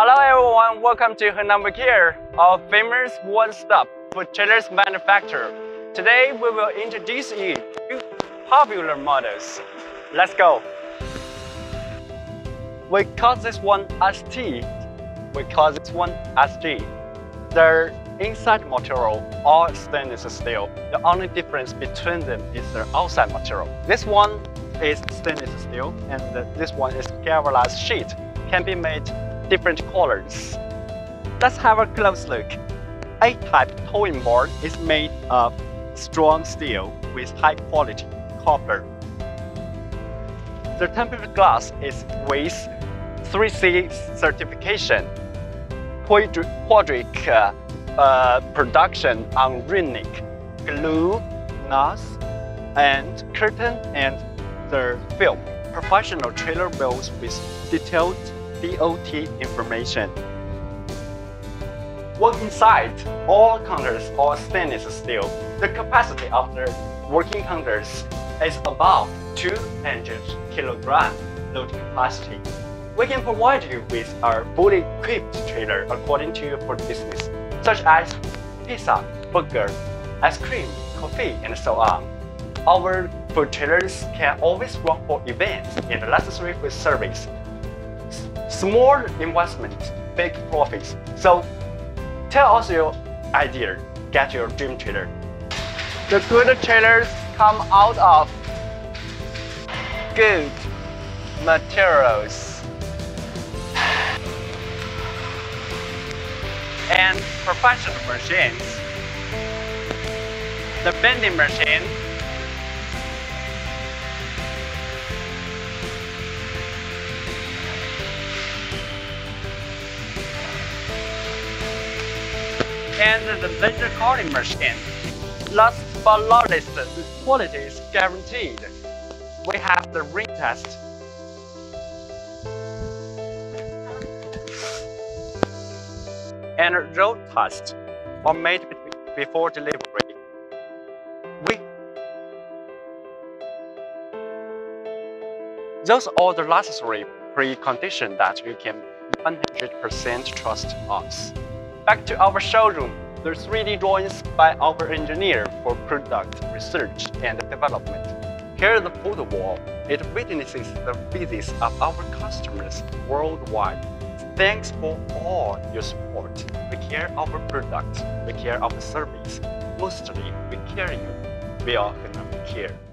Hello everyone, welcome to Henan Care, our famous one-stop food trailers manufacturer. Today we will introduce you to popular models. Let's go. We call this one ST. We call this one SG. The inside material are stainless steel. The only difference between them is the outside material. This one is stainless steel and this one is galvanized sheet. Can be made different colors. Let's have a close look. A-type towing board is made of strong steel with high quality copper. The tempered glass is with 3C certification, quadric uh, uh, production on Renick, glue, NOS, and curtain and the film. Professional trailer wheels with detailed DOT information. Work inside, all counters are stainless steel. The capacity of the working counters is above 200 kilogram load capacity. We can provide you with a fully equipped trailer according to your business, such as pizza, burger, ice cream, coffee, and so on. Our food trailers can always work for events and necessary food service small investment, big profits. So tell us your idea, get your dream trailer. The good trailers come out of good materials and professional machines. The bending machine and the laser cutting machine. Last but not least, the quality is guaranteed. We have the ring test. And road test are made before delivery. We Those are the necessary preconditions that you can 100% trust us. Back to our showroom, the 3D drawings by our engineer for product research and development. Here the photo wall, it witnesses the visits of our customers worldwide. Thanks for all your support. We care our product, we care our service. Mostly, we care you. We are Henan Care.